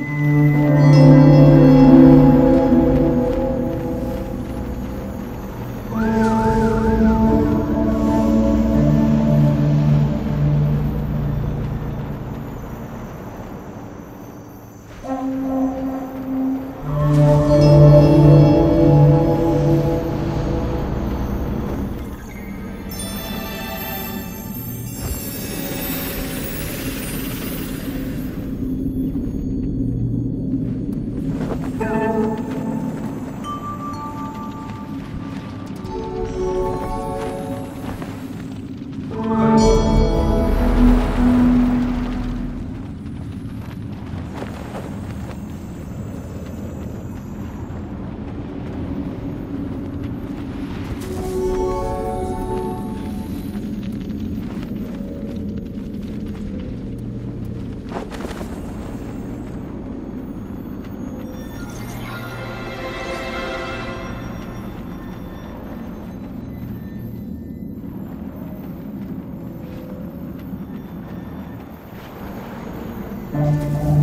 Mm-hmm. Uhum.